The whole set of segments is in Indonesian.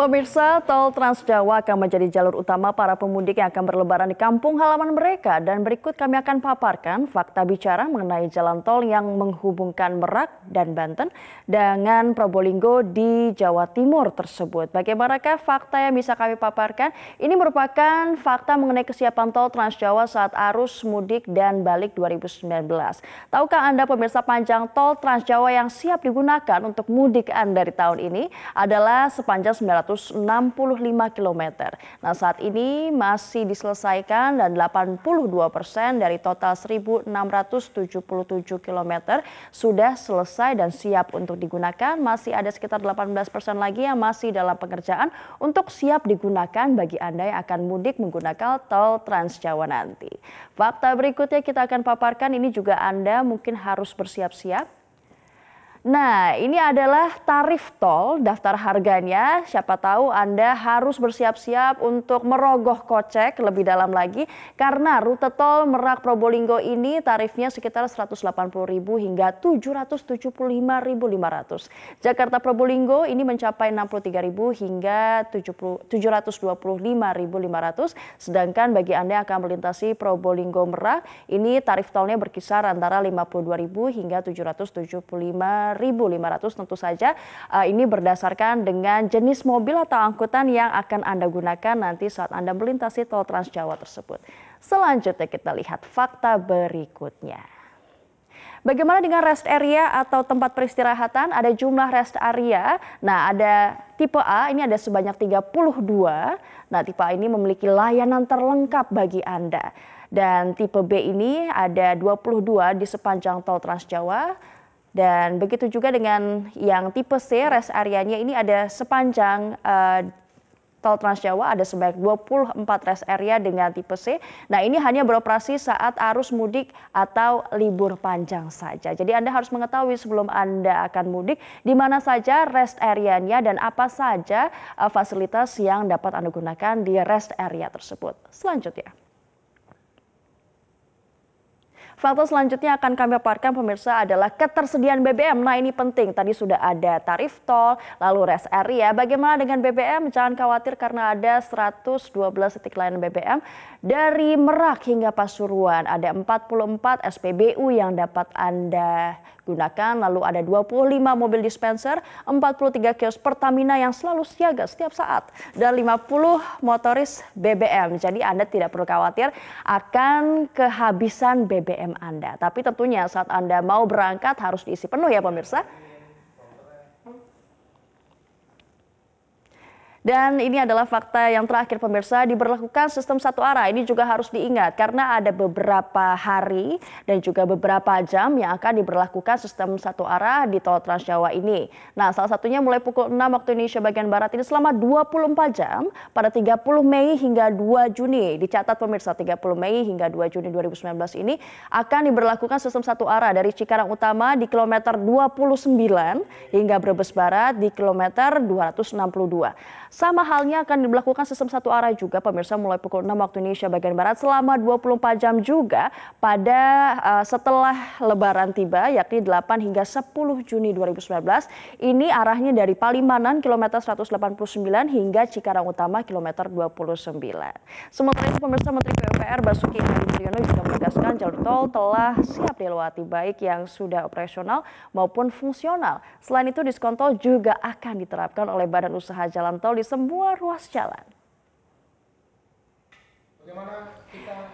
Pemirsa, tol Trans Jawa akan menjadi jalur utama para pemudik yang akan berlebaran di kampung halaman mereka. Dan berikut kami akan paparkan fakta bicara mengenai jalan tol yang menghubungkan Merak dan Banten dengan Probolinggo di Jawa Timur tersebut. Bagaimanakah fakta yang bisa kami paparkan? Ini merupakan fakta mengenai kesiapan tol Trans Jawa saat arus mudik dan balik 2019. Tahukah Anda pemirsa panjang tol Trans Jawa yang siap digunakan untuk mudik Anda di tahun ini adalah sepanjang 900 165 km. Nah saat ini masih diselesaikan dan 82 persen dari total 1.677 km sudah selesai dan siap untuk digunakan. Masih ada sekitar 18 persen lagi yang masih dalam pengerjaan untuk siap digunakan bagi Anda yang akan mudik menggunakan tol Trans Jawa nanti. Fakta berikutnya kita akan paparkan ini juga Anda mungkin harus bersiap-siap Nah, ini adalah tarif tol, daftar harganya. Siapa tahu Anda harus bersiap-siap untuk merogoh kocek lebih dalam lagi karena rute tol Merak Probolinggo ini tarifnya sekitar 180.000 hingga 775.500. Jakarta Probolinggo ini mencapai 63.000 hingga 725.500. Sedangkan bagi Anda yang akan melintasi Probolinggo Merak, ini tarif tolnya berkisar antara 52.000 hingga 775 5.500 tentu saja uh, ini berdasarkan dengan jenis mobil atau angkutan yang akan Anda gunakan nanti saat Anda melintasi tol Trans Jawa tersebut. Selanjutnya kita lihat fakta berikutnya. Bagaimana dengan rest area atau tempat peristirahatan? Ada jumlah rest area. Nah, ada tipe A, ini ada sebanyak 32. Nah, tipe A ini memiliki layanan terlengkap bagi Anda. Dan tipe B ini ada 22 di sepanjang tol Trans Jawa. Dan begitu juga dengan yang tipe C, rest areanya ini ada sepanjang uh, tol Trans Jawa ada sebanyak 24 rest area dengan tipe C. Nah ini hanya beroperasi saat arus mudik atau libur panjang saja. Jadi Anda harus mengetahui sebelum Anda akan mudik di mana saja rest areanya dan apa saja uh, fasilitas yang dapat Anda gunakan di rest area tersebut. Selanjutnya. Fakta selanjutnya akan kami paparkan pemirsa adalah ketersediaan BBM. Nah ini penting, tadi sudah ada tarif tol, lalu rest area. Bagaimana dengan BBM? Jangan khawatir karena ada 112 titik layanan BBM dari Merak hingga Pasuruan. Ada 44 SPBU yang dapat Anda gunakan. Lalu ada 25 mobil dispenser, 43 kios Pertamina yang selalu siaga setiap saat. Dan 50 motoris BBM. Jadi Anda tidak perlu khawatir akan kehabisan BBM BBM Anda. Tapi tentunya saat Anda mau berangkat harus diisi penuh ya pemirsa. Dan ini adalah fakta yang terakhir pemirsa diberlakukan sistem satu arah. Ini juga harus diingat karena ada beberapa hari dan juga beberapa jam yang akan diberlakukan sistem satu arah di tol Trans Jawa ini. Nah salah satunya mulai pukul 6 waktu Indonesia bagian Barat ini selama 24 jam pada 30 Mei hingga 2 Juni. Dicatat pemirsa 30 Mei hingga 2 Juni 2019 ini akan diberlakukan sistem satu arah dari Cikarang Utama di kilometer 29 hingga Brebes Barat di kilometer 262. Sama halnya akan diberlakukan sistem satu arah juga pemirsa mulai pukul 6 waktu Indonesia bagian Barat selama 24 jam juga pada uh, setelah lebaran tiba yakni 8 hingga 10 Juni 2019. Ini arahnya dari Palimanan kilometer 189 hingga Cikarang Utama kilometer 29. Sementara itu pemirsa Menteri PUPR Basuki Hadi juga menegaskan jalur tol telah siap dilewati baik yang sudah operasional maupun fungsional. Selain itu diskon tol juga akan diterapkan oleh Badan Usaha Jalan Tol di semua ruas jalan.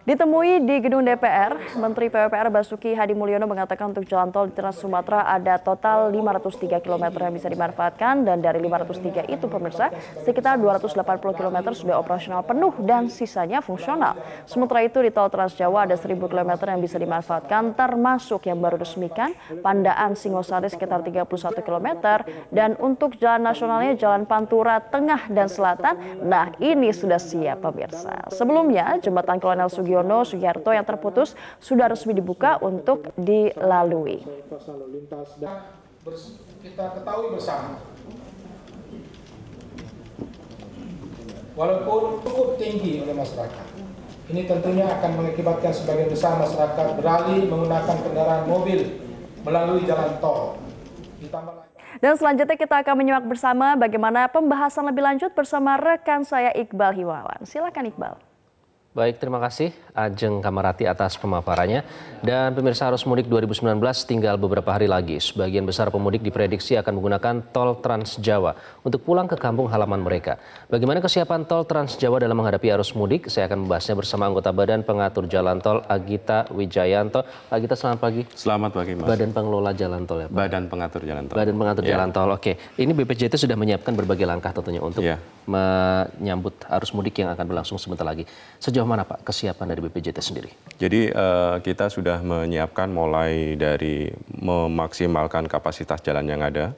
Ditemui di gedung DPR, Menteri PUPR Basuki Hadi Mulyono mengatakan untuk jalan tol di Trans Sumatera ada total 503 km yang bisa dimanfaatkan dan dari 503 itu pemirsa sekitar 280 km sudah operasional penuh dan sisanya fungsional. Sementara itu di tol Trans Jawa ada 1000 km yang bisa dimanfaatkan termasuk yang baru resmikan Pandaan Singosari sekitar 31 km dan untuk jalan nasionalnya Jalan Pantura Tengah dan Selatan, nah ini sudah siap pemirsa. Sebelumnya jembatan Kolonel Sugio Yono Sugiharto yang terputus sudah resmi dibuka untuk dilalui. Kita ketahui bersama, walaupun cukup tinggi oleh masyarakat, ini tentunya akan mengakibatkan sebagian besar masyarakat beralih menggunakan kendaraan mobil melalui jalan tol. Ditambah Dan selanjutnya kita akan menyimak bersama bagaimana pembahasan lebih lanjut bersama rekan saya Iqbal Himawan. Silakan Iqbal. Baik, terima kasih Ajeng Kamarati atas pemaparannya. Dan pemirsa arus mudik 2019 tinggal beberapa hari lagi. Sebagian besar pemudik diprediksi akan menggunakan tol Trans Jawa untuk pulang ke kampung halaman mereka. Bagaimana kesiapan tol Trans Jawa dalam menghadapi arus mudik? Saya akan membahasnya bersama anggota Badan Pengatur Jalan Tol Agita Wijayanto. Agita, selamat pagi. Selamat pagi, Mas. Badan Pengelola Jalan Tol ya, Pak? Badan Pengatur Jalan Tol. Badan Pengatur ya. Jalan Tol, oke. Ini BPJT sudah menyiapkan berbagai langkah tentunya untuk ya. menyambut arus mudik yang akan berlangsung sebentar lagi. Sejauh mana Pak kesiapan dari BPJT sendiri? Jadi uh, kita sudah menyiapkan mulai dari memaksimalkan kapasitas jalan yang ada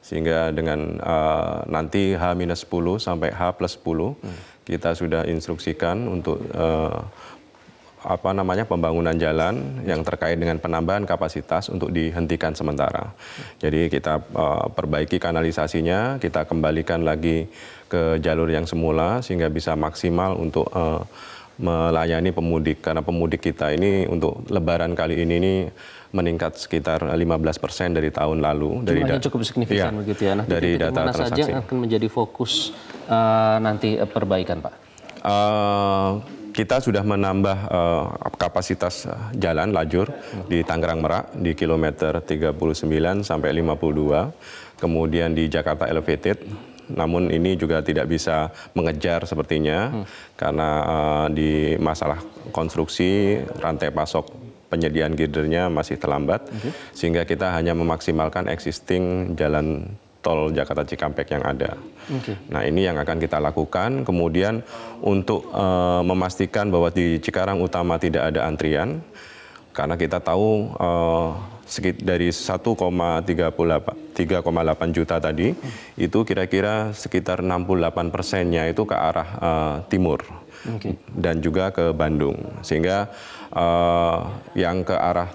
sehingga dengan uh, nanti H-10 sampai H plus 10 hmm. kita sudah instruksikan untuk uh, apa namanya pembangunan jalan yang terkait dengan penambahan kapasitas untuk dihentikan sementara. Jadi kita uh, perbaiki kanalisasinya, kita kembalikan lagi ke jalur yang semula sehingga bisa maksimal untuk uh, melayani pemudik karena pemudik kita ini untuk Lebaran kali ini ini meningkat sekitar 15 persen dari tahun lalu. Dari Jumlahnya cukup signifikan ya, begitu ya. Nah, dari data mana transaksi. saja akan menjadi fokus uh, nanti perbaikan, Pak? Uh, kita sudah menambah uh, kapasitas jalan lajur hmm. di Tangerang Merak di kilometer 39 sampai 52, kemudian di Jakarta Elevated namun ini juga tidak bisa mengejar sepertinya hmm. karena uh, di masalah konstruksi rantai pasok penyediaan girdernya masih terlambat okay. sehingga kita hanya memaksimalkan existing jalan tol Jakarta Cikampek yang ada. Okay. Nah ini yang akan kita lakukan. Kemudian untuk uh, memastikan bahwa di Cikarang Utama tidak ada antrian, karena kita tahu uh, dari 1,38 juta tadi hmm. itu kira-kira sekitar 68 persennya itu ke arah uh, timur okay. dan juga ke Bandung sehingga uh, yang ke arah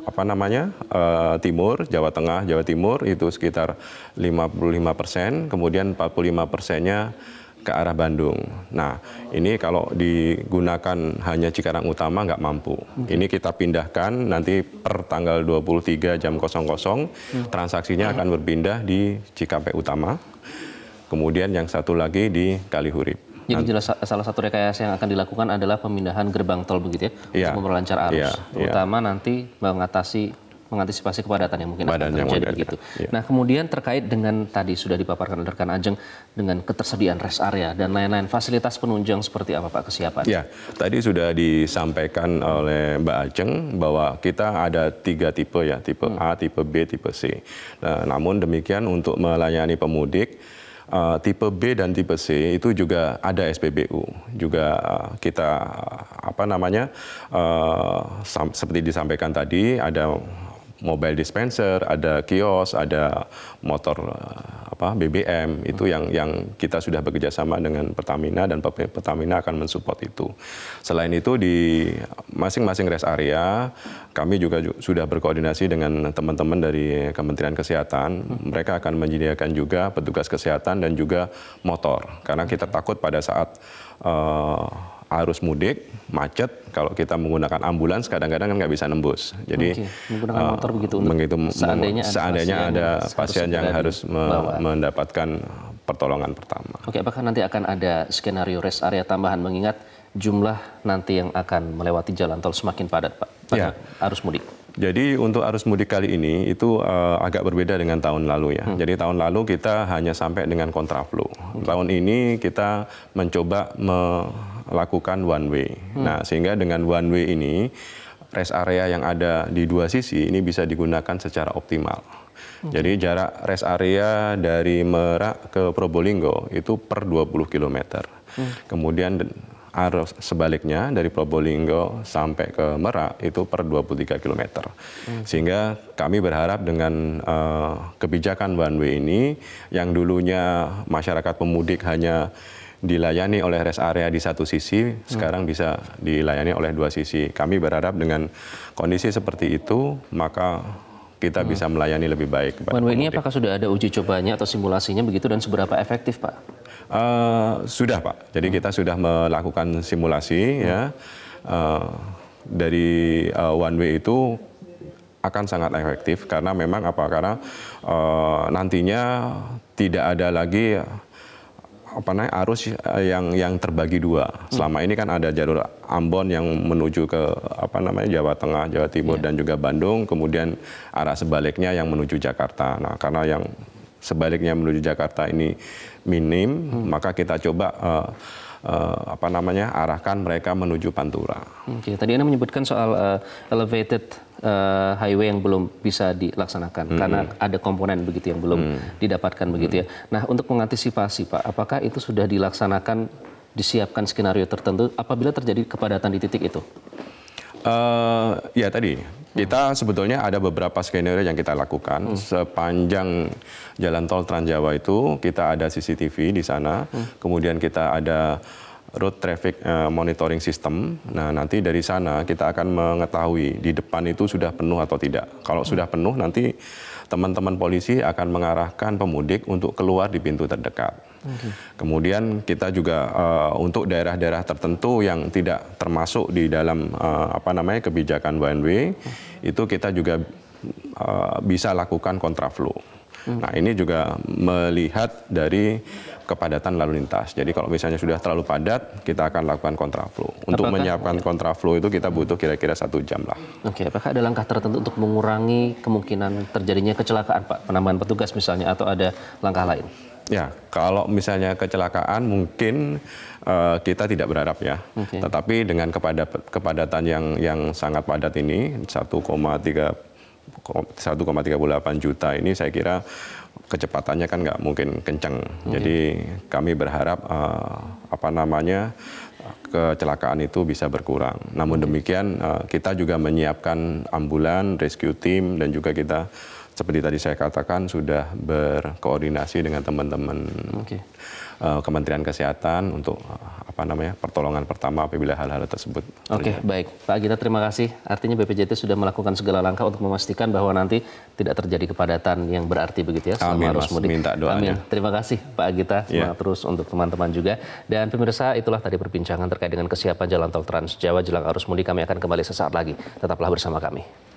apa namanya uh, timur Jawa Tengah Jawa Timur itu sekitar 55 persen kemudian 45 persennya ke arah Bandung. Nah, ini kalau digunakan hanya Cikarang Utama nggak mampu. Okay. Ini kita pindahkan nanti per tanggal 23 jam 00 hmm. transaksinya akan berpindah di Cikampek Utama. Kemudian yang satu lagi di Kalihurip. Jadi jelas salah satu rekayasa yang akan dilakukan adalah pemindahan gerbang tol begitu ya, ya untuk memperlancar arus, ya, terutama ya. nanti mengatasi mengantisipasi kepadatan yang mungkin Badan akan terjadi begitu. Ya. Nah, kemudian terkait dengan tadi sudah dipaparkan oleh rekan Ajeng dengan ketersediaan rest area dan lain-lain fasilitas penunjang seperti apa Pak kesiapan? Ya, tadi sudah disampaikan oleh Mbak Ajeng bahwa kita ada tiga tipe ya, tipe hmm. A, tipe B, tipe C. Nah, namun demikian untuk melayani pemudik uh, tipe B dan tipe C itu juga ada SPBU juga uh, kita uh, apa namanya uh, seperti disampaikan tadi ada mobile dispenser, ada kios, ada motor eh, apa BBM itu yang yang kita sudah bekerja sama dengan Pertamina dan Pertamina akan mensupport itu. Selain itu di masing-masing rest area kami juga sudah berkoordinasi dengan teman-teman dari Kementerian Kesehatan. Mereka akan menyediakan juga petugas kesehatan dan juga motor karena kita takut pada saat uh, arus mudik macet kalau kita menggunakan ambulans kadang-kadang kan nggak bisa nembus jadi okay. menggunakan uh, motor begitu begitu seandainya, seandainya ada pasien, yang harus me mendapatkan pertolongan pertama. Oke, okay, apakah nanti akan ada skenario rest area tambahan mengingat jumlah nanti yang akan melewati jalan tol semakin padat, Pak, pada ya. arus mudik? Jadi untuk arus mudik kali ini itu uh, agak berbeda dengan tahun lalu ya. Hmm. Jadi tahun lalu kita hanya sampai dengan kontraflow. Okay. Tahun ini kita mencoba melakukan one way. Hmm. Nah, sehingga dengan one way ini rest area yang ada di dua sisi ini bisa digunakan secara optimal. Hmm. Jadi jarak rest area dari Merak ke Probolinggo itu per 20 km. Hmm. Kemudian arus sebaliknya dari Probolinggo sampai ke Merak itu per 23 km. Hmm. Sehingga kami berharap dengan uh, kebijakan one way ini yang dulunya masyarakat pemudik hanya dilayani oleh rest area di satu sisi, sekarang bisa dilayani oleh dua sisi. Kami berharap dengan kondisi seperti itu, maka kita bisa melayani lebih baik. One way ini apakah sudah ada uji cobanya atau simulasinya begitu dan seberapa efektif, Pak? Uh, sudah Pak, jadi hmm. kita sudah melakukan simulasi hmm. ya uh, dari uh, one way itu akan sangat efektif karena memang apa karena uh, nantinya tidak ada lagi apa namanya arus yang yang terbagi dua. Selama ini kan ada jalur Ambon yang menuju ke apa namanya Jawa Tengah, Jawa Timur yeah. dan juga Bandung, kemudian arah sebaliknya yang menuju Jakarta. Nah, karena yang sebaliknya menuju Jakarta ini minim, hmm. maka kita coba uh, uh, apa namanya arahkan mereka menuju Pantura. Oke, tadi Anda menyebutkan soal uh, elevated uh, highway yang belum bisa dilaksanakan hmm. karena ada komponen begitu yang belum hmm. didapatkan begitu ya. Nah, untuk mengantisipasi Pak, apakah itu sudah dilaksanakan disiapkan skenario tertentu apabila terjadi kepadatan di titik itu? Uh, ya tadi kita sebetulnya ada beberapa skenario yang kita lakukan hmm. sepanjang jalan tol Trans Jawa itu kita ada CCTV di sana, hmm. kemudian kita ada road traffic uh, monitoring system. Nah nanti dari sana kita akan mengetahui di depan itu sudah penuh atau tidak. Kalau sudah penuh nanti teman-teman polisi akan mengarahkan pemudik untuk keluar di pintu terdekat. Okay. Kemudian kita juga uh, untuk daerah-daerah tertentu yang tidak termasuk di dalam uh, apa namanya kebijakan one way itu kita juga uh, bisa lakukan kontraflow. Hmm. Nah ini juga melihat dari kepadatan lalu lintas. Jadi kalau misalnya sudah terlalu padat, kita akan lakukan kontraflow. Untuk apakah, menyiapkan ya. kontraflow itu kita butuh kira-kira satu jam lah. Oke, apakah ada langkah tertentu untuk mengurangi kemungkinan terjadinya kecelakaan, Pak? Penambahan petugas misalnya, atau ada langkah lain? Ya, kalau misalnya kecelakaan mungkin uh, kita tidak berharap ya. Okay. Tetapi dengan kepadat, kepadatan yang yang sangat padat ini 1,3 1,38 juta ini saya kira kecepatannya kan nggak mungkin kencang. Okay. Jadi kami berharap uh, apa namanya kecelakaan itu bisa berkurang. Namun demikian uh, kita juga menyiapkan ambulan, rescue team dan juga kita seperti tadi saya katakan sudah berkoordinasi dengan teman-teman okay. uh, eh, Kementerian Kesehatan untuk uh, apa namanya pertolongan pertama apabila hal-hal tersebut. Oke, okay, baik, Pak Gita terima kasih. Artinya BPJT sudah melakukan segala langkah untuk memastikan bahwa nanti tidak terjadi kepadatan yang berarti begitu ya selama arus mudik. Minta doanya. Amin. Terima kasih Pak Gita, semangat yeah. terus untuk teman-teman juga. Dan pemirsa itulah tadi perbincangan terkait dengan kesiapan jalan tol Trans Jawa jelang arus mudik. Kami akan kembali sesaat lagi. Tetaplah bersama kami.